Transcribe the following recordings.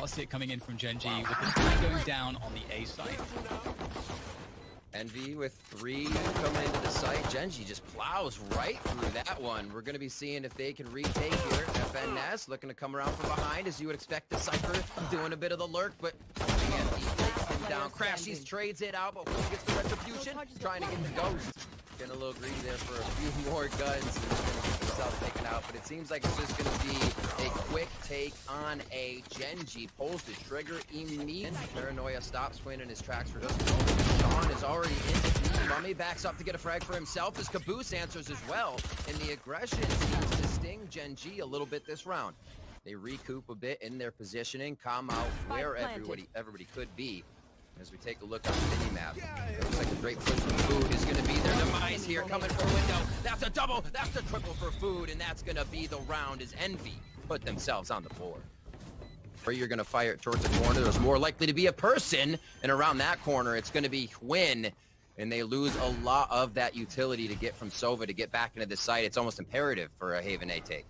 fast it coming in from Gen G with the spike going down on the A side. Envy with three coming into the site. Gen G just plows right through that one. We're going to be seeing if they can retake here. FNS looking to come around from behind, as you would expect. The Cypher doing a bit of the lurk, but GMD down. Crashies trades it out, but who gets the retribution? Trying to get the ghost. Getting a little greedy there for a few more guns. Taken out, but it seems like it's just going to be a quick take on a Gen G. Pulls the trigger immediately. Paranoia stops Quinn in his tracks for just a moment. Shawn is already in the. Mummay backs up to get a frag for himself as Kaboose answers as well. And the aggression seems to sting Gen G a little bit this round. They recoup a bit in their positioning, come out where everybody everybody could be. As we take a look on the mini-map, looks like a great push from Food is going to be their demise here, coming for window. That's a double, that's a triple for Food, and that's going to be the round as Envy put themselves on the board. Where you're going to fire it towards the corner, there's more likely to be a person, and around that corner, it's going to be Quinn, and they lose a lot of that utility to get from Sova to get back into the site. It's almost imperative for a Haven A take.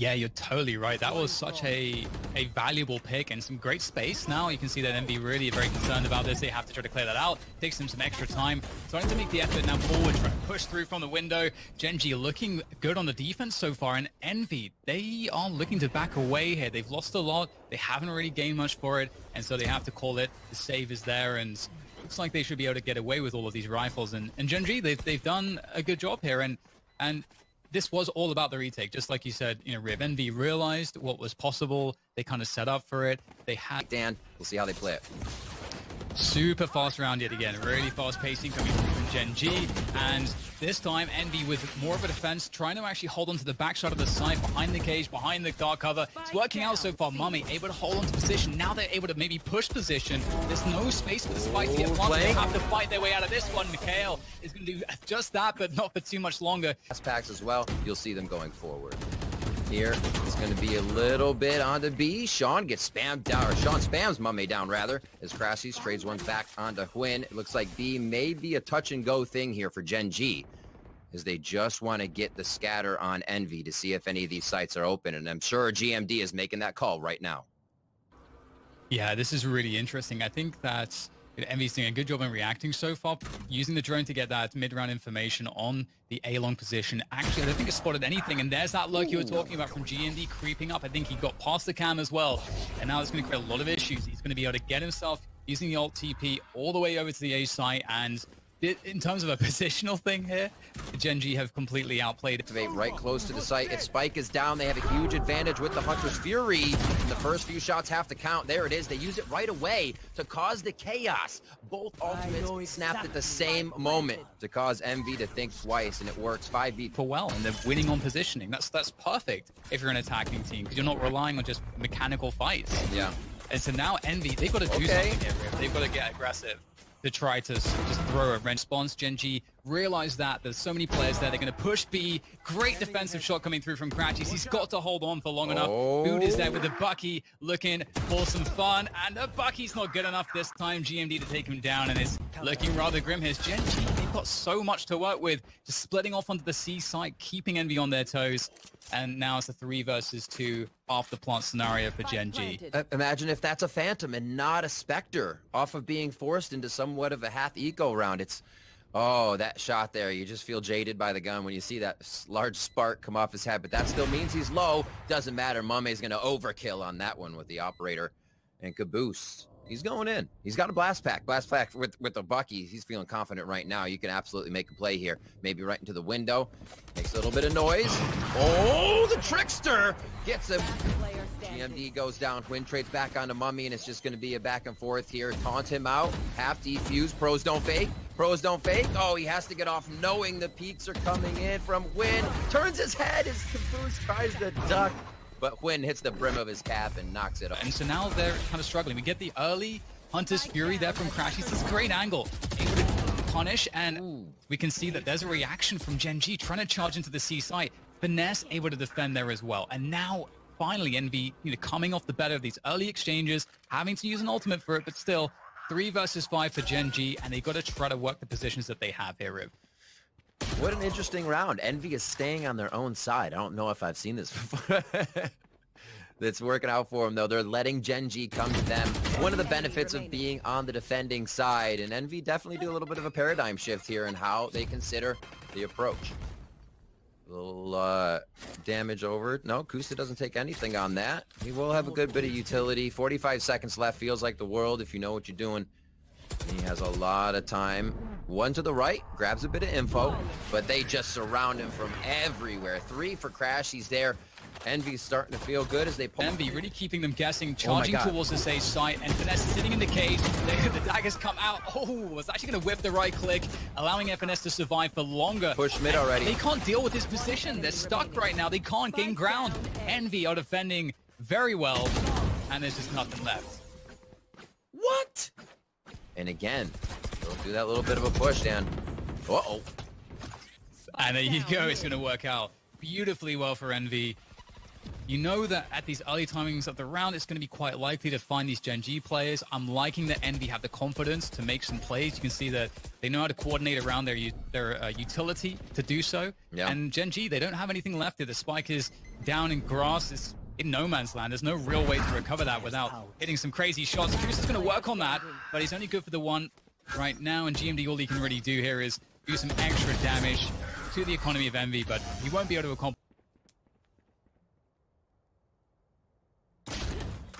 Yeah, you're totally right. That was such a, a valuable pick and some great space. Now you can see that Envy really very concerned about this. They have to try to clear that out. Takes them some extra time. Starting to make the effort now forward, trying to push through from the window. Gen G looking good on the defense so far. And Envy, they are looking to back away here. They've lost a lot. They haven't really gained much for it. And so they have to call it. The save is there. And looks like they should be able to get away with all of these rifles. And, and Gen G, they've, they've done a good job here. And and this was all about the retake, just like you said. You know, Riv Envy realized what was possible. They kind of set up for it. They had Dan, we'll see how they play it. Super fast round yet again. Really fast pacing coming from Gen G. And this time, Envy with more of a defense, trying to actually hold onto the backside of the site, behind the cage, behind the dark cover. It's working out so far. Mummay able to hold onto position. Now they're able to maybe push position. There's no space for the spike to get planted. They have to fight their way out of this one. Mikhail is going to do just that, but not for too much longer. Last packs as well. You'll see them going forward. Here is going to be a little bit onto B. Shawn gets spammed down, or Shawn spams Mummay down rather, as Crashies trades one back onto Hwin. It looks like B may be a touch and go thing here for Gen G, as they just want to get the scatter on Envy to see if any of these sites are open. And I'm sure GMD is making that call right now. Yeah, this is really interesting. I think that Envy's doing a good job in reacting so far, using the drone to get that mid-round information on the A-long position. Actually, I don't think it spotted anything, and there's that look you were talking about from GMD creeping up. I think he got past the cam as well, and now it's going to create a lot of issues. He's going to be able to get himself using the alt TP all the way over to the A site and in terms of a positional thing here, Gen G have completely outplayed it. Right close to the site. If Spike is down, they have a huge advantage with the Hunter's Fury. And the first few shots have to count. There it is. They use it right away to cause the chaos. Both ultimates snapped at the same moment to cause Envy to think twice, and it works. 5v for well, and they're winning on positioning. That's that's perfect if you're an attacking team, because you're not relying on just mechanical fights. Yeah. And so now Envy, they've got to do okay. something here. They've got to get aggressive to try to just throw a response. Gen G realize that there's so many players there. They're going to push B. Great defensive shot coming through from Crashies. He's got to hold on for long enough. Oh. Is there with the Bucky looking for some fun. And the Bucky's not good enough this time. GMD to take him down and it's looking rather grim Here's Gen G, they've got so much to work with. Just splitting off onto the C site, keeping Envy on their toes. And now it's a three versus two off the plant scenario for Gen G. Imagine if that's a Phantom and not a Spectre off of being forced into somewhat of a half eco round. It's Oh, that shot there. You just feel jaded by the gun when you see that large spark come off his head, but that still means he's low. Doesn't matter. Mummay's going to overkill on that one with the operator. And Kaboose, he's going in. He's got a blast pack. Blast pack with, with the Bucky. He's feeling confident right now. You can absolutely make a play here. Maybe right into the window. Makes a little bit of noise. Oh, the Trickster gets him. GMD goes down. Twin trades back onto Mummay, and it's just going to be a back and forth here. Taunt him out. Half defuse. Pros don't fake. Pros don't fake. Oh, he has to get off knowing the peaks are coming in from Win. Turns his head as Kaboose tries to duck. But Win hits the brim of his cap and knocks it off. And so now they're kind of struggling. We get the early Hunter's Fury there from Crashies. This is a great angle. Able to punish, and Ooh. we can see that there's a reaction from Gen G trying to charge into the C site. Finesse able to defend there as well. And now finally Envy you know, coming off the better of these early exchanges, having to use an ultimate for it, but still, three versus five for Gen G, and they've got to try to work the positions that they have here, Riv. What an interesting round. Envy is staying on their own side. I don't know if I've seen this before. that's working out for them, though. They're letting Gen G come to them. One of the benefits of being on the defending side, and Envy definitely do a little bit of a paradigm shift here in how they consider the approach. A little uh, damage over. No, Koosta doesn't take anything on that. He will have a good bit of utility. 45 seconds left. Feels like the world if you know what you're doing. He has a lot of time. One to the right, grabs a bit of info, but they just surround him from everywhere. Three for Crash, he's there. Envy's starting to feel good as they pull. Envy really keeping them guessing, oh charging oh towards the safe site, and Finesse sitting in the cage. The, the daggers come out. Oh, was actually going to whip the right click, allowing FNS to survive for longer. Push mid already. They can't deal with this position. They're stuck right now. They can't gain ground. Envy are defending very well, and there's just nothing left. What? And again, they'll do that little bit of a push down. Uh-oh. And there you go. It's going to work out beautifully well for Envy. You know that at these early timings of the round, it's going to be quite likely to find these Gen G players. I'm liking that Envy have the confidence to make some plays. You can see that they know how to coordinate around their their uh, utility to do so. Yeah. And Gen G, they don't have anything left here. The spike is down in grass. It's in no man's land. There's no real way to recover that without hitting some crazy shots. Juice is going to work on that, but he's only good for the one right now. And GMD, all he can really do here is do some extra damage to the economy of Envy, but he won't be able to accomplish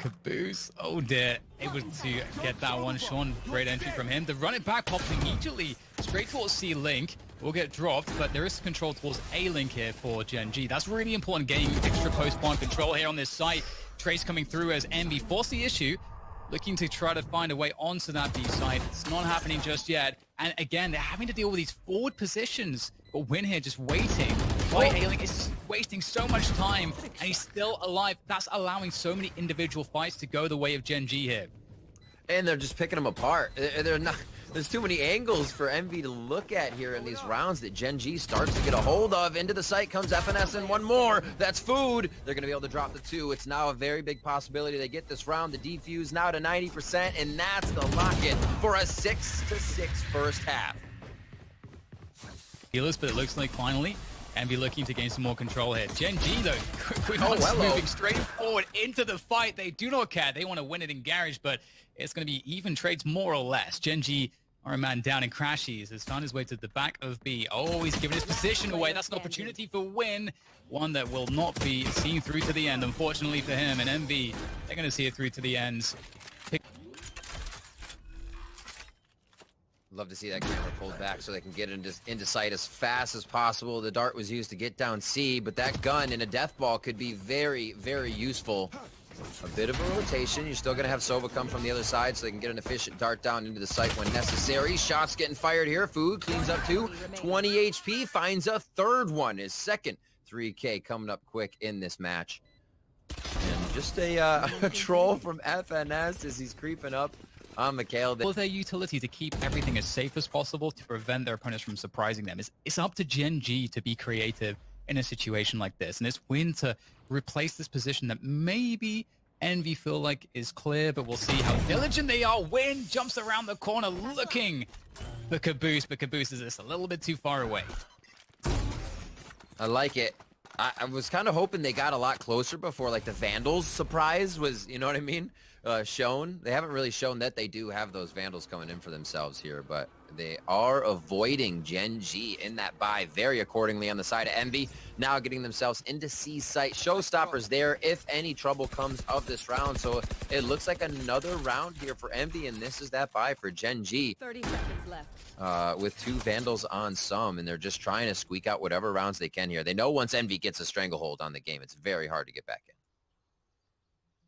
Kaboose, oh dear, able to get that one. Shawn, great entry from him. The running back pops immediately straight towards C-Link. Will get dropped, but there is control towards A-Link here for Gen G. That's really important, getting extra post-spawn control here on this site. Trace coming through as Envy force the issue, looking to try to find a way onto that B side. It's not happening just yet. And again, they're having to deal with these forward positions. But Win here just waiting. White Ailing is wasting so much time, and he's still alive. That's allowing so many individual fights to go the way of Gen G here. And they're just picking them apart. They're not... There's too many angles for Envy to look at here in these rounds that Gen G starts to get a hold of. Into the site comes FNS and one more. That's food. They're going to be able to drop the two. It's now a very big possibility they get this round. The defuse now to 90%, and that's the lock-in for a 6 to six first half. Healers, but it looks like finally Envy looking to gain some more control here. Gen G, though, quickly oh, moving straight forward into the fight. They do not care. They want to win it in Garage, but it's going to be even trades more or less. Gen G Iron Man down in Crashies has found his way to the back of B. Oh, he's given his position away. That's an opportunity for win. One that will not be seen through to the end, unfortunately for him. And Envy, they're going to see it through to the end. Pick Love to see that camera pulled back so they can get into, into sight as fast as possible. The dart was used to get down C, but that gun in a death ball could be very, very useful a bit of a rotation. You're still going to have Sova come from the other side so they can get an efficient dart down into the site when necessary. Shots getting fired here. Food cleans up to 20 HP, finds a third one. His second 3K coming up quick in this match. And just a, uh, a troll from FNS as he's creeping up on Mikhail. Well, their utility to keep everything as safe as possible to prevent their opponents from surprising them. It's, it's up to Gen G to be creative in a situation like this. And it's Win to replace this position that maybe Envy feel like is clear, but we'll see how diligent they are. Win jumps around the corner looking for Kaboose, but Kaboose is just a little bit too far away. I like it. I, I was kind of hoping they got a lot closer before, like, the Vandals surprise was, you know what I mean, uh, shown. They haven't really shown that they do have those Vandals coming in for themselves here, but they are avoiding Gen G in that buy very accordingly on the side of Envy. Now getting themselves into C site. Showstoppers there if any trouble comes of this round. So it looks like another round here for Envy, and this is that buy for Gen G. 30 seconds left. Uh, with two Vandals on some, and they're just trying to squeak out whatever rounds they can here. They know once Envy gets a stranglehold on the game, it's very hard to get back in.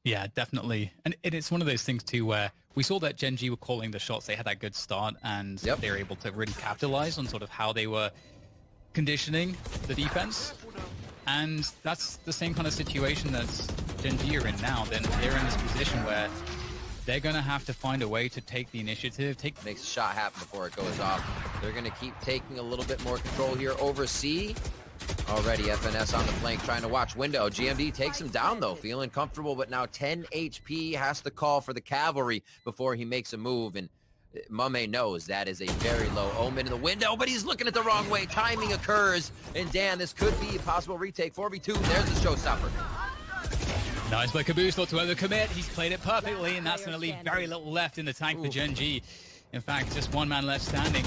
Yeah, definitely. And it's one of those things too where we saw that Gen G were calling the shots. They had that good start and yep. they were able to really capitalize on sort of how they were conditioning the defense. And that's the same kind of situation that Gen G are in now. Then they're in this position where they're going to have to find a way to take the initiative. Take Makes a shot happen before it goes off. They're going to keep taking a little bit more control here over C. Already FNS on the flank trying to watch window. GMD takes him down though, feeling comfortable, but now 10 HP has to call for the cavalry before he makes a move. And uh, Mame knows that is a very low omen in the window, but he's looking at the wrong way. Timing occurs, and Dan, this could be a possible retake. 4v2, there's the showstopper. Nice by Kaboose not to overcommit. He's played it perfectly, and that's going to leave very little left in the tank for Gen G. In fact, just one man left standing.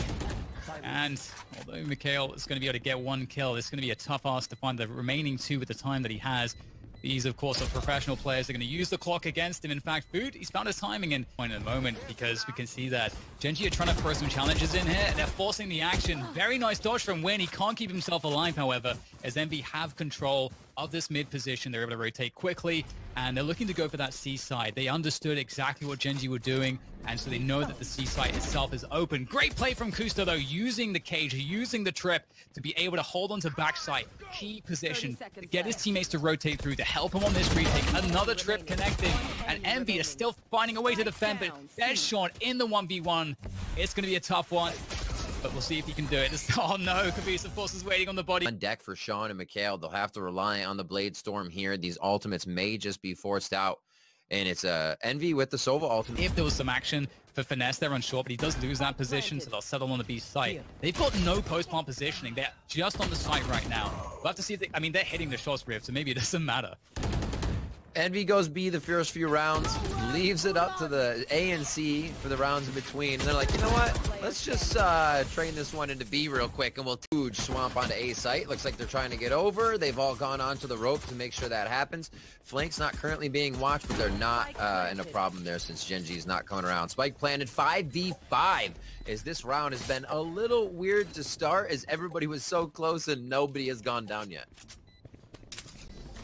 And although Mikhail is going to be able to get one kill, it's going to be a tough ask to find the remaining two with the time that he has. These, of course, are professional players. They're going to use the clock against him. In fact, Food, he's found his timing in point at the moment because we can see that Gen G are trying to throw some challenges in here. They're forcing the action. Very nice dodge from Win. He can't keep himself alive, however, as Envy have control of this mid position. They're able to rotate quickly, and they're looking to go for that C side. They understood exactly what Gen G were doing, and so they know that the C site itself is open. Great play from Koosta, though, using the cage, using the trip to be able to hold on to backside. Key position to get his teammates to rotate through, to help him on this retake. Another trip connecting, and Envy is still finding a way to defend, but there's Shawn in the 1v1. It's going to be a tough one but we'll see if he can do it. oh no, Kaboose, of course, is waiting on the body. On deck for Shawn and Mikhail. They'll have to rely on the Blade Storm here. These ultimates may just be forced out. And it's uh, Envy with the Sova ultimate. If there was some action for Finesse, they're unsure, but he does lose that position, so they'll settle on the B site. They've got no post-plant positioning. They're just on the site right now. We'll have to see if they, I mean, they're hitting the shots, Rift, so maybe it doesn't matter. Envy goes B the first few rounds, leaves it up to the A and C for the rounds in between. And they're like, you know what? Let's just uh, train this one into B real quick, and we'll huge swamp onto A site. Looks like they're trying to get over. They've all gone onto the rope to make sure that happens. Flank's not currently being watched, but they're not uh, in a problem there since Gen G's not coming around. Spike planted 5v5 as this round has been a little weird to start as everybody was so close and nobody has gone down yet.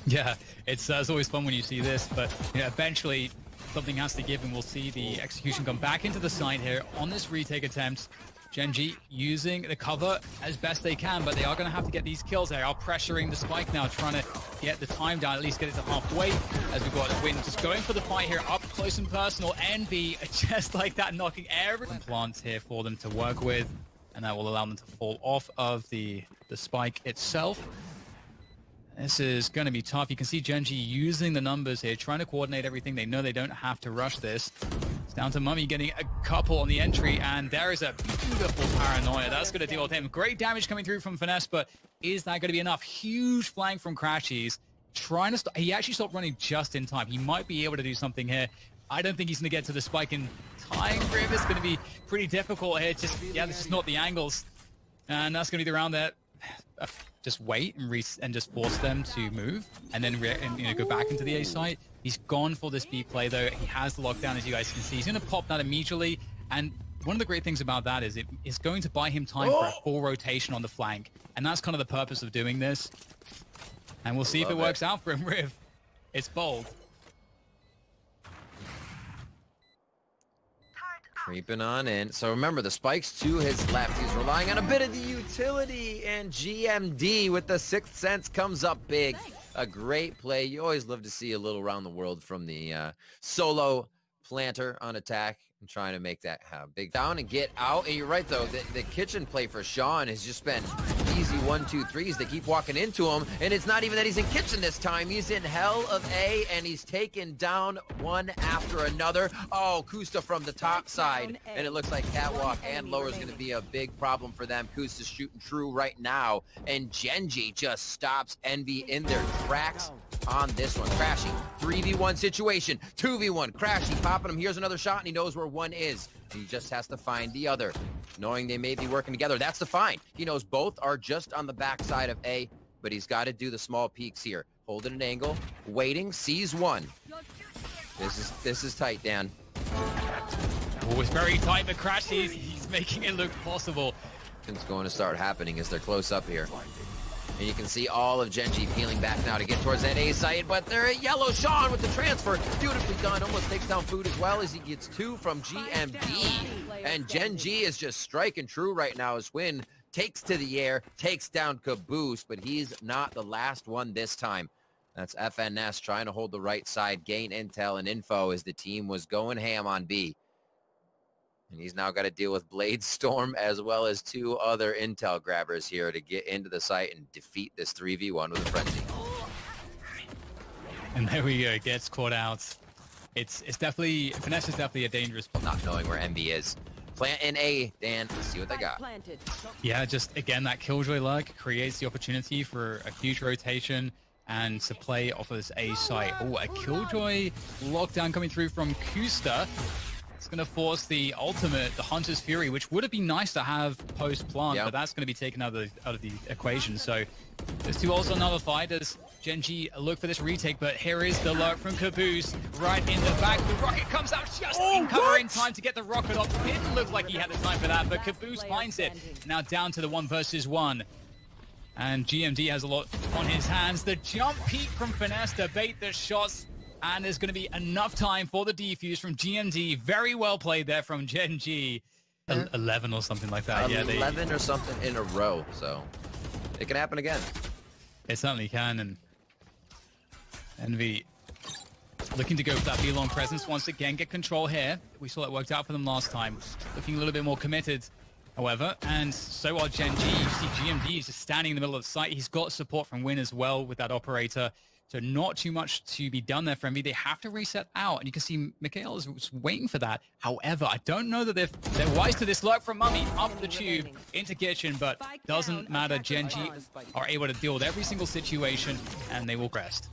Yeah, it's, uh, it's always fun when you see this, but eventually something has to give and we'll see the execution come back into the side here on this retake attempt. Gen G using the cover as best they can, but they are going to have to get these kills. They are pressuring the spike now, trying to get the time down, at least get it to halfway as we've got a win. Just going for the fight here, up close and personal. Envy, just like that, knocking every plants here for them to work with, and that will allow them to fall off of the, the spike itself. This is going to be tough. You can see Gen G using the numbers here, trying to coordinate everything. They know they don't have to rush this. It's down to Mummay getting a couple on the entry, and there is a beautiful paranoia. That's going to deal with him. Great damage coming through from Finesse, but is that going to be enough? Huge flank from Crashies. Trying to stop. He actually stopped running just in time. He might be able to do something here. I don't think he's going to get to the spike in time. Riv is going to be pretty difficult here. Just Yeah, this is not the angles. And that's going to be the round that just wait and re and just force them to move and then and, you know go back into the A site. He's gone for this B play though. He has the lockdown as you guys can see. He's going to pop that immediately and one of the great things about that is it is going to buy him time oh! for a oh! full rotation on the flank and that's kind of the purpose of doing this. And we'll see if it, it works out for him, Riv. It's bold. Creeping on in. So remember, the spikes to his left. He's relying on a bit of the utility, and GMD with the Sixth Sense comes up big. A great play. You always love to see a little around the world from the uh, solo planter on attack and trying to make that uh, big down and get out. And you're right, though. The, the kitchen play for Shawn has just been easy one, two, threes. They keep walking into him. And it's not even that he's in kitchen this time. He's in hell of A, and he's taken down one after another. Oh, Koosta from the top side. And it looks like Catwalk and Lower is going to be a big problem for them. Koosta's shooting true right now. And Gen G just stops Envy in their tracks on this one. Crashy, 3v1 situation, 2v1. Crashy popping him. Here's another shot, and he knows where one is. He just has to find the other. Knowing they may be working together, that's the find. He knows both are just on the backside of A, but he's got to do the small peaks here. Holding an angle, waiting, sees one. This is this is tight, Dan. Oh, it's very tight, but Crashy, he's, he's making it look possible. It's going to start happening as they're close up here. And you can see all of Gen G peeling back now to get towards that A site, but they're at yellow. Shawn with the transfer. Beautifully done. Almost takes down Food as well as he gets two from GMD. And Gen G is just striking true right now as Win takes to the air, takes down Kaboose, but he's not the last one this time. That's FNS trying to hold the right side, gain intel and info as the team was going ham on B. And he's now got to deal with Blade Storm as well as two other intel grabbers here to get into the site and defeat this 3v1 with a frenzy. And there we go, gets caught out. It's it's definitely, Finesse is definitely a dangerous... Not knowing where MB is. Plant in A, Dan. Let's see what they got. Yeah, just again, that Killjoy luck creates the opportunity for a huge rotation and to play off of this A site. Oh, a Killjoy lockdown coming through from Koosta. It's going to force the ultimate, the Hunter's Fury, which would have been nice to have post-plant, yep. but that's going to be taken out of the, out of the equation. So there's two also another fight. Does Gen G look for this retake, but here is the lurk from Kaboose right in the back. The rocket comes out just oh, in cover in time to get the rocket off. Didn't look like he had the time for that, but Kaboose finds it. Now down to the one versus one. And GMD has a lot on his hands. The jump peek from Finesse to bait the shots and there's going to be enough time for the defuse from GMD. Very well played there from Gen G. 11 or something like that. 11 yeah, 11 or something in a row. So it can happen again. It certainly can. And Envy looking to go for that B-long presence once again, get control here. We saw that worked out for them last time. Looking a little bit more committed, however. And so are Gen G. You see GMD is just standing in the middle of the site. He's got support from Win as well with that operator. So not too much to be done there for Envy. They have to reset out, and you can see Mikhail is waiting for that. However, I don't know that they're, they're wise to this lurk from Mummay up the tube into Kitchen, but doesn't matter. Gen G are able to deal with every single situation, and they will rest.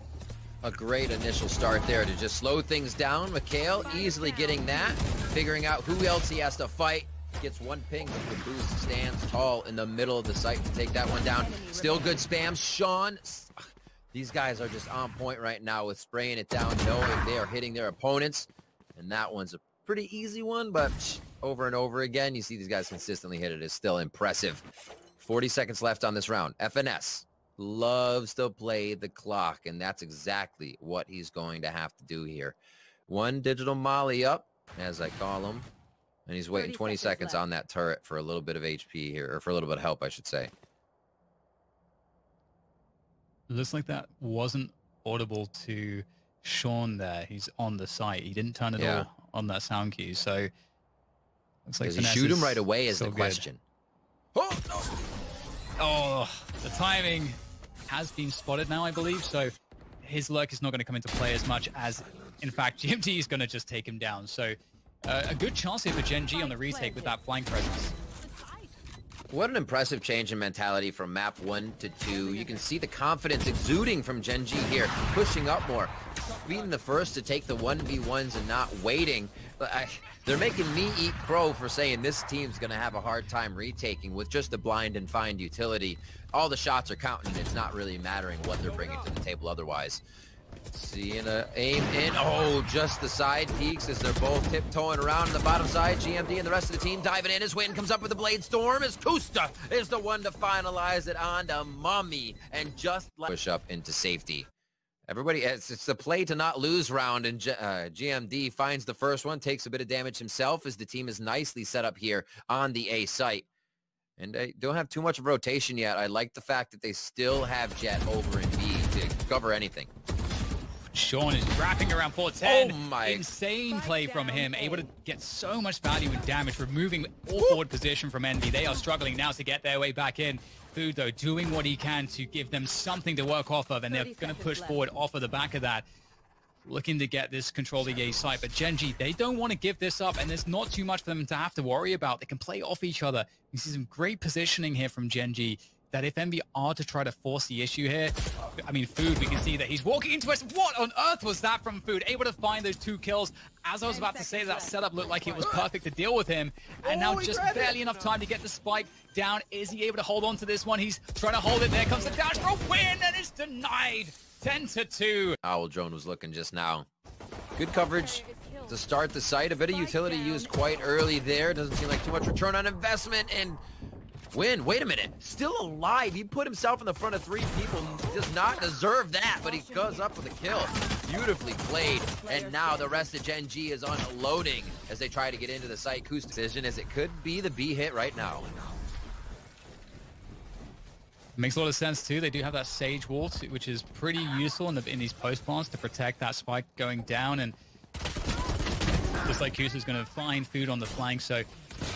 A great initial start there to just slow things down. Mikhail easily getting that, figuring out who else he has to fight gets one ping, but the boost stands tall in the middle of the site to take that one down. Still good spam. Shawn these guys are just on point right now with spraying it down, knowing they are hitting their opponents. And that one's a pretty easy one, but over and over again, you see these guys consistently hit it. It's still impressive. 40 seconds left on this round. FNS loves to play the clock, and that's exactly what he's going to have to do here. One digital molly up, as I call him, and he's waiting 20 seconds, seconds on that turret for a little bit of HP here, or for a little bit of help, I should say. Looks like that wasn't audible to Shawn there. He's on the site. He didn't turn it yeah. all on that sound cue. So looks like Does he shoot him right away is the question. Oh, oh, the timing has been spotted now, I believe. So his lurk is not going to come into play as much as, in fact, GMD is going to just take him down. So uh, a good chance here for Gen G on the retake with that flank presence. What an impressive change in mentality from map 1 to 2. You can see the confidence exuding from Gen G here, pushing up more, being the first to take the 1v1s and not waiting. I, uh, they're making me eat crow for saying this team's going to have a hard time retaking with just the blind and find utility. All the shots are counting, and it's not really mattering what they're bringing to the table otherwise. Seeing a aim in. Oh, just the side peaks as they're both tiptoeing around the bottom side. GMD and the rest of the team diving in as Win comes up with the Blade Storm as Koosta is the one to finalize it on to Mummay and just push up into safety. Everybody, it's, it's the play to not lose round, and G uh, GMD finds the first one, takes a bit of damage himself as the team is nicely set up here on the A site. And they don't have too much of rotation yet. I like the fact that they still have Jet over in B to cover anything. Shawn is wrapping around 410. Oh my. Insane play from him. Able to get so much value and damage, removing all forward position from Envy. They are struggling now to get their way back in. Food, though, doing what he can to give them something to work off of, and they're going to push left. forward off of the back of that. Looking to get this control the A site, but Gen G, they don't want to give this up, and there's not too much for them to have to worry about. They can play off each other. You see some great positioning here from Gen G that if Envy are to try to force the issue here, I mean, Food, we can see that he's walking into us. What on earth was that from Food? Able to find those two kills. As I was about to say, that setup looked like it was perfect to deal with him. And now just barely enough time to get the spike down. Is he able to hold on to this one? He's trying to hold it. There comes the dash for a win, and it's denied. 10 to 2. Owl drone was looking just now. Good coverage to start the site. A bit of utility used quite early there. Doesn't seem like too much return on investment. And Win, wait a minute. Still alive. He put himself in the front of three people. Does not deserve that, but he goes up with a kill. Beautifully played. And now the rest of Gen G is unloading as they try to get into the site. Decision as it could be the B hit right now. Makes a lot of sense too. They do have that Sage Wall, which is pretty useful in, the, in these post plants to protect that spike going down. And just like Koosta's going to find food on the flank, so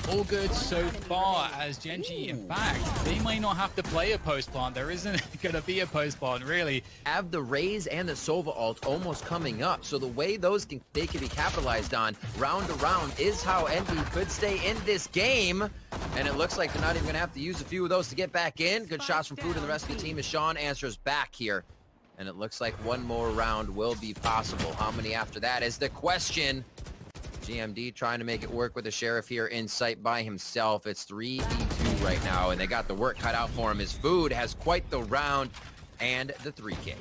all good so far as Gen G, in hmm. fact, they may not have to play a post plant. There isn't going to be a post plant, really. Have the Raze and the Sova ult almost coming up. So the way those can, they can be capitalized on round to round is how Envy could stay in this game. And it looks like they're not even going to have to use a few of those to get back in. Good shots from Food and the rest of the team as Shawn answers back here. And it looks like one more round will be possible. How many after that is the question. GMD trying to make it work with the Sheriff here in sight by himself. It's 3v2 right now, and they got the work cut out for him. His food has quite the round and the 3K.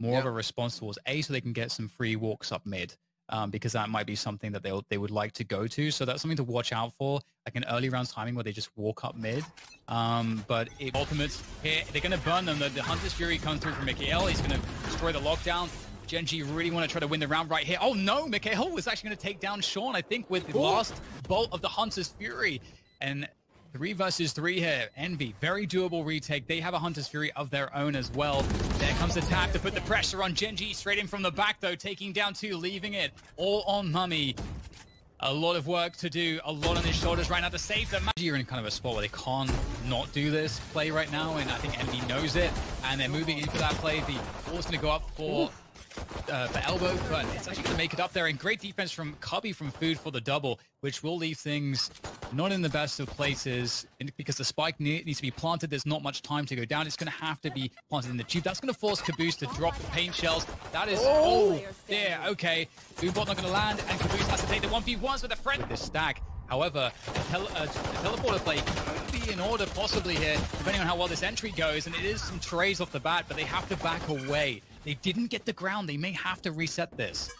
More of a response towards A, so they can get some free walks up mid. Um, because that might be something that they they would like to go to. So that's something to watch out for, like an early round timing where they just walk up mid. Um, but if ultimates here, they're going to burn them. The, the Hunter's Fury comes through from Mikael. He's going to destroy the lockdown. Gen G really want to try to win the round right here. Oh no, Mikhail was actually going to take down Shawn, I think, with the Ooh. last bolt of the Hunter's Fury. And three versus three here. Envy, very doable retake. They have a Hunter's Fury of their own as well. There comes the tap to put the pressure on Gen G straight in from the back, though, taking down two, leaving it all on Mummay. A lot of work to do, a lot on his shoulders right now to save them. You're in kind of a spot where they can't not do this play right now, and I think Envy knows it, and they're moving in for that play. The ball's going to go up for uh, for elbow, but it's actually going to make it up there. And great defense from Cubby from Food for the double, which will leave things not in the best of places because the spike needs to be planted. There's not much time to go down. It's going to have to be planted in the tube. That's going to force Kaboose to drop the paint shells. That is, oh, there, okay. Boombot not going to land, and Kaboose has to take the 1v1s with a friend. With this stack. However, a, tele a teleporter play could be in order possibly here, depending on how well this entry goes. And it is some trays off the bat, but they have to back away. They didn't get the ground. They may have to reset this.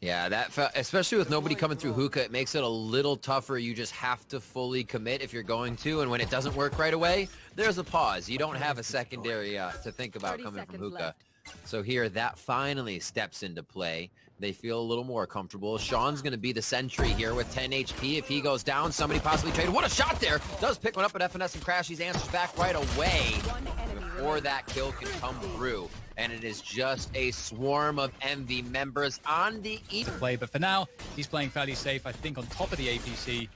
Yeah, that especially with nobody coming through hookah, it makes it a little tougher. You just have to fully commit if you're going to, and when it doesn't work right away, there's a pause. You don't have a secondary uh, to think about coming from hookah. Left. So here, that finally steps into play. They feel a little more comfortable. Shawn's going to be the sentry here with 10 HP. If he goes down, somebody possibly trade. What a shot there! Does pick one up at FNS and Crash. He answers back right away before that kill can come through. And it is just a swarm of Envy members on the E. Play, but for now, he's playing fairly safe, I think, on top of the APC.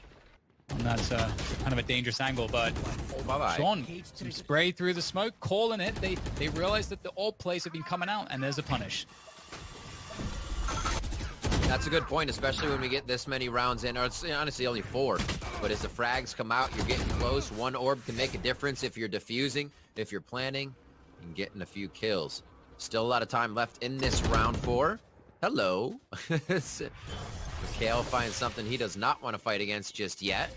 And that's uh, kind of a dangerous angle, but oh, bye -bye. Shawn, some spray through the smoke, calling it. They they realize that the old plays have been coming out, and there's a punish. That's a good point, especially when we get this many rounds in, or it's honestly only four. But as the frags come out, you're getting close. One orb can make a difference if you're defusing, if you're planning, and getting a few kills. Still a lot of time left in this round four. Hello. Mikhail finds something he does not want to fight against just yet.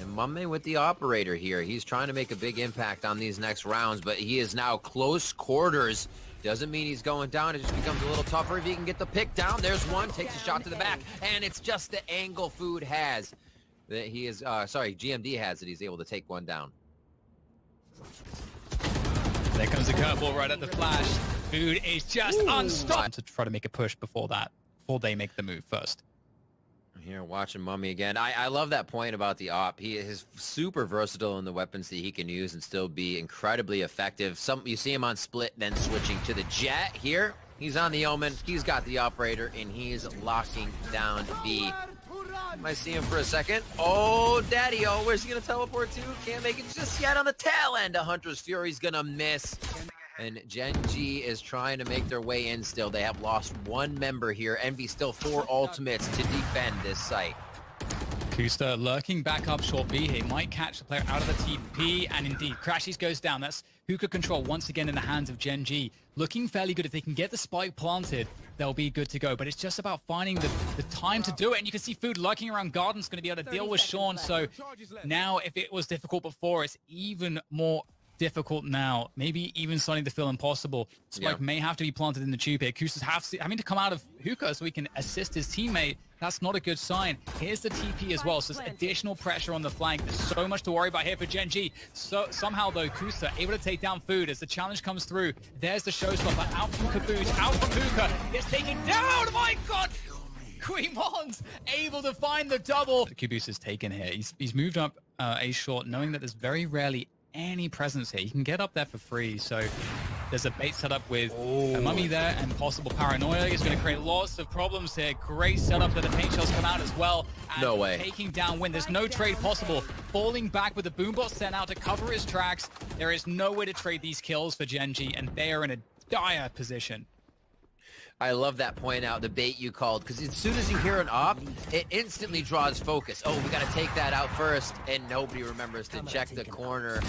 And Mummay with the operator here. He's trying to make a big impact on these next rounds, but he is now close quarters. Doesn't mean he's going down. It just becomes a little tougher if he can get the pick down. There's one, takes a shot to the back, and it's just the angle Food has. That he is, uh, sorry, GMD has that he's able to take one down. There comes a curveball right at the flash. Food is just unstoppable. To try to make a push before that, before they make the move first. Here, watching Mummay again. I, I love that point about the op. He is super versatile in the weapons that he can use and still be incredibly effective. Some You see him on split, then switching to the jet here. He's on the Omen. He's got the operator, and he's locking down B. Might see him for a second. Oh, Daddy, oh, where's he going to teleport to? Can't make it just yet on the tail end. A Hunter's Fury's going to miss. And Gen G is trying to make their way in still. They have lost one member here. Envy still four ultimates to defend this site. Koosta lurking back up short B here. Might catch the player out of the TP. And indeed, Crashies goes down. That's Hookah control once again in the hands of Gen G. Looking fairly good. If they can get the spike planted, they'll be good to go. But it's just about finding the, the time to do it. And you can see Food lurking around Garden's going to be able to deal with Shawn. So now, if it was difficult before, it's even more difficult now. Maybe even starting to feel impossible. Spike yeah. may have to be planted in the tube here. Koosta's having to come out of hookah so he can assist his teammate. That's not a good sign. Here's the TP as well, so there's additional pressure on the flank. There's so much to worry about here for Gen G. So somehow though, Koosta able to take down Food as the challenge comes through. There's the showstopper out from Kaboose, out from Hookah. It's taken down. My God. Queen Mons able to find the double. Kaboose is taken here. He's, he's moved up uh, a short, knowing that there's very rarely any presence here. You can get up there for free, so there's a bait setup with a Mummay there and possible paranoia. It's going to create lots of problems here. Great setup that the paint shells come out as well. And no way. Taking down Win. There's no trade possible. Falling back with the boombot sent out to cover his tracks. There is no way to trade these kills for Gen G, and they are in a dire position. I love that point out, the bait you called, because as soon as you hear an op, it instantly draws focus. Oh, we got to take that out first, and nobody remembers to check the corner.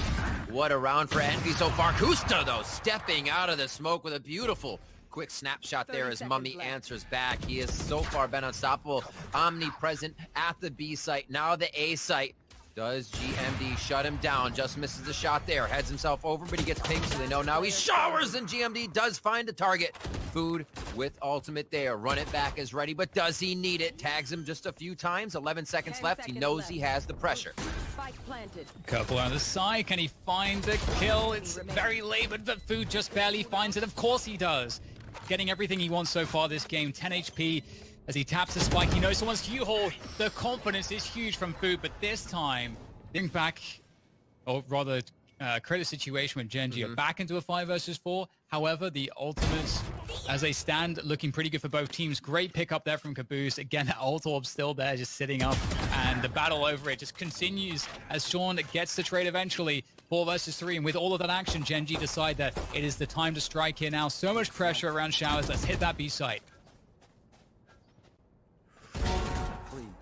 What a round for Envy so far. Koosta, though, stepping out of the smoke with a beautiful quick snapshot there as Mummay left. answers back. He has so far been unstoppable, omnipresent at the B site, now the A site. Does GMD shut him down? Just misses the shot there. Heads himself over, but he gets pinged, so they know now he showers, and GMD does find a target. Food with ultimate there. Run it back is ready, but does he need it? Tags him just a few times. 11 seconds left. Seconds he knows left. he has the pressure. Couple on the side. Can he find the kill? It's very labored, but Food just barely finds it. Of course he does. Getting everything he wants so far this game. 10 HP. As he taps the spike, he knows someone's U-Haul. The confidence is huge from Food, but this time, think back, or rather, uh, create a situation with Gen G mm -hmm. back into a 5 versus 4. However, the ultimates, as they stand, looking pretty good for both teams. Great pick up there from Kaboose. Again, that ult orb still there, just sitting up, and the battle over it just continues as Shawn gets the trade eventually. 4 versus 3, and with all of that action, Gen G decide that it is the time to strike here now. So much pressure around Showers. Let's hit that B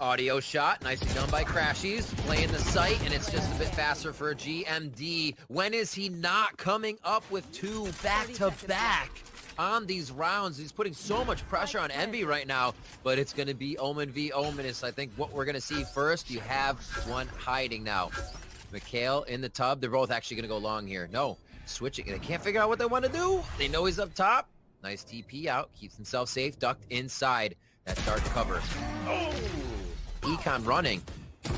Audio shot, nicely done by Crashies, playing the site, and it's just a bit faster for a GMD. When is he not coming up with two back-to-back on these rounds? He's putting so much pressure on Envy right now, but it's going to be Omen v Omen I think, what we're going to see first. You have one hiding now. Mikhail in the tub. They're both actually going to go long here. No, switching. They can't figure out what they want to do. They know he's up top. Nice TP out. Keeps himself safe. Ducked inside that dark cover. Oh! Econ running.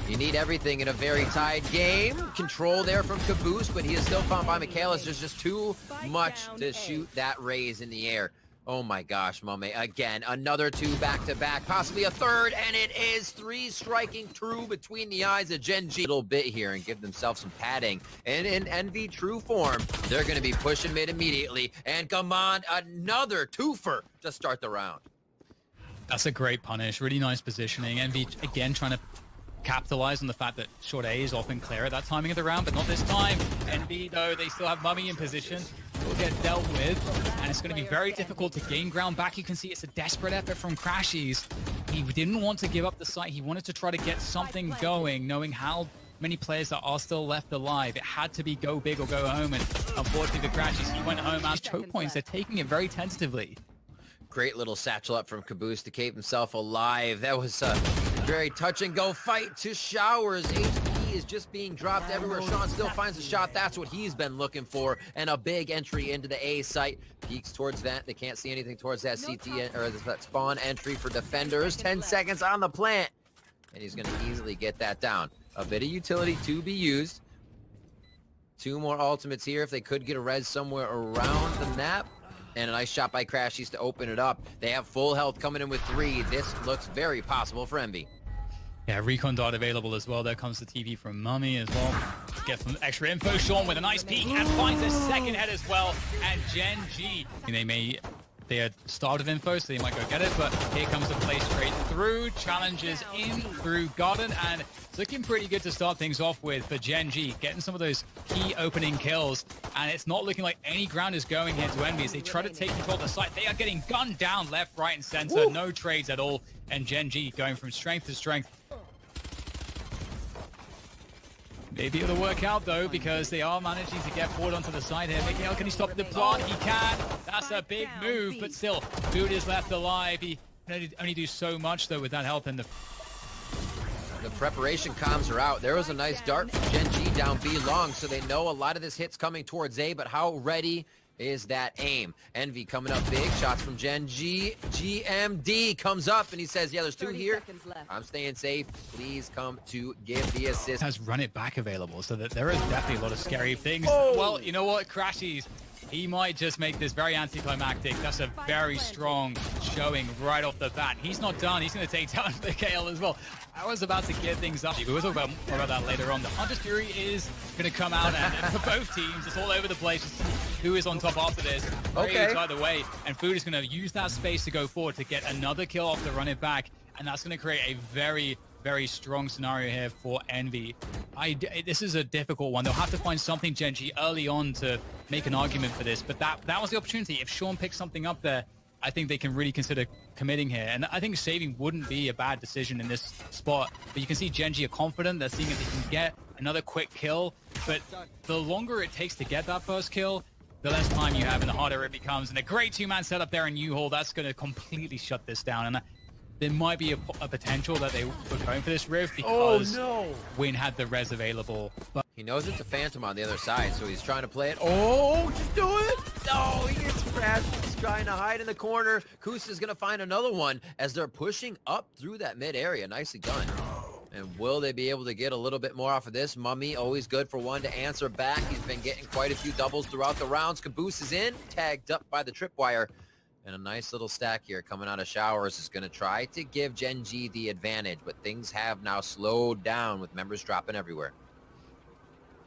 You need everything in a very tied game. Control there from Kaboose, but he is still found by Michaelis. There's just too much to shoot that raise in the air. Oh my gosh, Mummay. Again, another two back-to-back, -back, possibly a third, and it is three striking true between the eyes of Gen G. A little bit here and give themselves some padding. And in Envy true form, they're going to be pushing mid immediately. And come on, another twofer to start the round. That's a great punish. Really nice positioning. Envy, again, trying to capitalize on the fact that short A is often clear at that timing of the round, but not this time. Envy, though, they still have Mummay in position. Will get dealt with, and it's going to be very difficult to gain ground back. You can see it's a desperate effort from Crashies. He didn't want to give up the site. He wanted to try to get something going, knowing how many players that are still left alive. It had to be go big or go home, and unfortunately the Crashies, he went home out choke points. They're taking it very tentatively. Great little satchel up from Kaboose to keep himself alive. That was a very touch and go fight to Showers. HP is just being dropped everywhere. Shawn still finds a shot. That's what he's been looking for. And a big entry into the A site. Peeks towards that. They can't see anything towards that CT or that spawn entry for defenders. 10 seconds on the plant. And he's going to easily get that down. A bit of utility to be used. Two more ultimates here if they could get a res somewhere around the map and a nice shot by Crashies to open it up. They have full health coming in with three. This looks very possible for Envy. Yeah, recon dot available as well. There comes the TV from Mummay as well. Get some extra info. Shawn with a nice peek and finds a second head as well. And Gen G, they may they had started info, so they might go get it, but here comes the play straight through. Challenges in through Garden, and it's looking pretty good to start things off with for Gen G, getting some of those key opening kills, and it's not looking like any ground is going here to Envy as they try to take control of the site. They are getting gunned down left, right, and center. Woo. No trades at all, and Gen G going from strength to strength. Maybe it'll work out though, because they are managing to get forward onto the side here. Mikhail, can he stop the plant? He can. That's a big move, but still, Food is left alive. He can only do so much though with that help in the the preparation comms are out. There was a nice dart from Gen G down B long, so they know a lot of this hit's coming towards A, but how ready is that aim. Envy coming up big. Shots from Gen G. GMD comes up and he says, yeah, there's two here. I'm staying safe. Please come to give the assist. Has run it back available so that there is definitely a lot of scary things. Oh. Well, you know what? Crashies he might just make this very anticlimactic. That's a very strong showing right off the bat. He's not done. He's going to take down Mikhail as well. I was about to get things up. We'll talk about more about that later on. The Hunter's Fury is going to come out, and for both teams, it's all over the place. Who is on top after this? Okay. Either way, and Food is going to use that space to go forward to get another kill off the run it back, and that's going to create a very very strong scenario here for Envy. I, this is a difficult one. They'll have to find something, Gen G, early on to make an argument for this. But that, that was the opportunity. If Shawn picks something up there, I think they can really consider committing here. And I think saving wouldn't be a bad decision in this spot. But you can see Gen G are confident. They're seeing if they can get another quick kill. But the longer it takes to get that first kill, the less time you have and the harder it becomes. And a great two-man setup there in U-Haul, that's going to completely shut this down. And there might be a, a, potential that they were going for this rift oh, because oh, no. Win had the res available. But he knows it's a Phantom on the other side, so he's trying to play it. Oh, just do it! No, he gets crashed. He's trying to hide in the corner. Kus is going to find another one as they're pushing up through that mid area. Nicely done. And will they be able to get a little bit more off of this? Mummay, always good for one to answer back. He's been getting quite a few doubles throughout the rounds. Kaboose is in, tagged up by the tripwire. And a nice little stack here coming out of showers is going to try to give Gen G the advantage, but things have now slowed down with members dropping everywhere.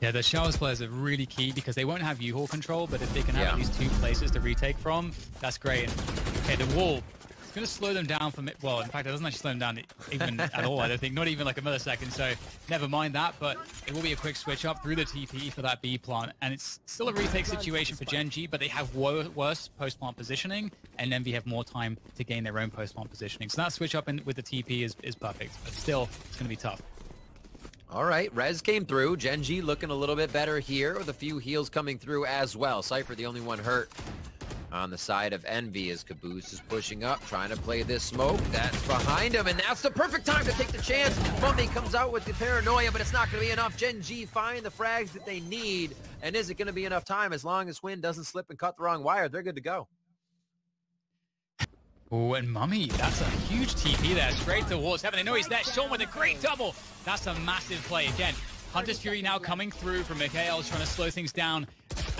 Yeah, the showers players are really key because they won't have U-Haul control, but if they can have yeah. at least two places to retake from, that's great. And, okay, the wall it's going to slow them down from it. Well, in fact, it doesn't actually slow them down even at all, I don't think. Not even like a millisecond, so never mind that. But it will be a quick switch up through the TP for that B plant. And it's still a retake situation for Gen G, but they have wor worse post-plant positioning, and Envy have more time to gain their own post-plant positioning. So that switch up in, with the TP is, is perfect, but still, it's going to be tough. All right, Rez came through. Gen G looking a little bit better here with a few heals coming through as well. Cypher the only one hurt on the side of Envy as Kaboose is pushing up, trying to play this smoke. That's behind him, and that's the perfect time to take the chance. Mummay comes out with the paranoia, but it's not going to be enough. Gen G find the frags that they need, and is it going to be enough time? As long as Huynh doesn't slip and cut the wrong wire, they're good to go. Oh, and Mummay, that's a huge TP there, straight towards heaven. I know he's there, Shawn with a great double. That's a massive play again. Hunter's Fury now coming through from Mikhail, trying to slow things down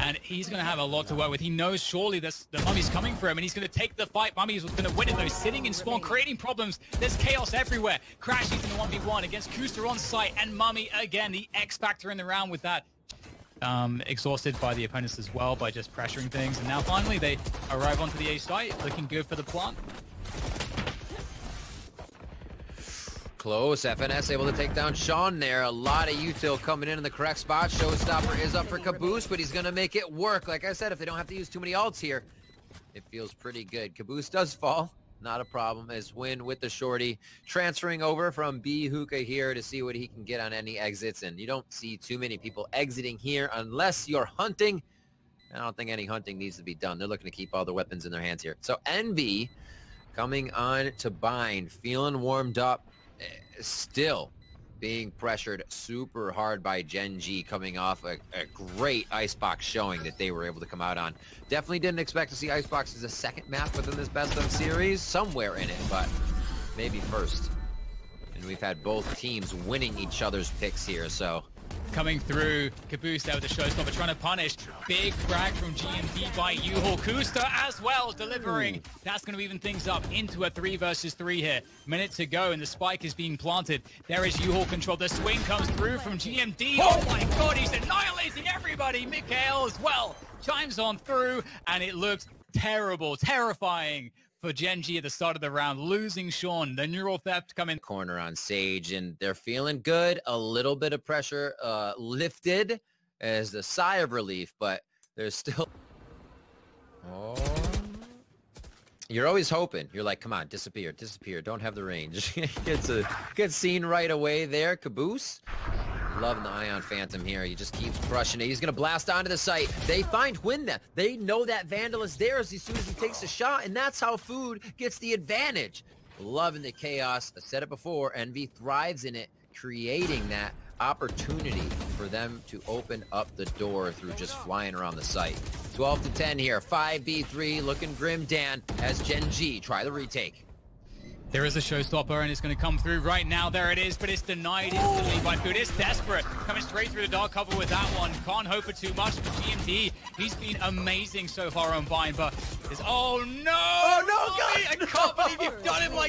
and he's going to have a lot to work with. He knows surely this, the Mummay's coming for him, and he's going to take the fight. Mummay's going to win it, though. Sitting in spawn, creating problems. There's chaos everywhere. Crashies in the 1v1 against Koosta on site, and Mummay, again, the X factor in the round with that. Um, exhausted by the opponents as well by just pressuring things. And now finally they arrive onto the A site, looking good for the plant. Close. FNS able to take down Shawn there. A lot of util coming in in the correct spot. Showstopper is up for Kaboose, but he's going to make it work. Like I said, if they don't have to use too many alts here, it feels pretty good. Kaboose does fall. Not a problem as Huynh with the shorty transferring over from B Hookah here to see what he can get on any exits. And you don't see too many people exiting here unless you're hunting. I don't think any hunting needs to be done. They're looking to keep all the weapons in their hands here. So Envy coming on to bind, feeling warmed up Eh, still being pressured super hard by Gen G coming off a, a, great Icebox showing that they were able to come out on. Definitely didn't expect to see Icebox as a second map within this best of series, somewhere in it, but maybe first. And we've had both teams winning each other's picks here, so coming through. Kaboose there with the showstopper trying to punish. Big frag from GMD by U-Haul. Koosta as well delivering. That's going to even things up into a three versus three here. Minute to go and the spike is being planted. There is U-Haul control. The swing comes through from GMD. Oh! oh my god, he's annihilating everybody. Mikhail as well chimes on through and it looks terrible, terrifying for Gen G at the start of the round, losing Shawn. The neural theft coming corner on Sage, and they're feeling good. A little bit of pressure uh, lifted as a sigh of relief, but there's still. Oh. You're always hoping. You're like, come on, disappear, disappear. Don't have the range. Gets a good scene right away there. Kaboose Loving the Ion Phantom here. He just keeps crushing it. He's going to blast onto the site. They find Winda. They know that Vandal is theirs as soon as he takes a shot, and that's how Food gets the advantage. Loving the chaos. I said it before. Envy thrives in it, creating that opportunity for them to open up the door through just flying around the site. 12 to 10 here. 5v3 looking grim Dan as Gen G try the retake. There is a showstopper and it's going to come through right now. There it is, but it's denied instantly by Food. It's desperate. Coming straight through the dark cover with that one. Can't hope for too much for GMD. He's been amazing so far on Bind, but it's... Oh, no! Oh, no, I can't believe you've done him like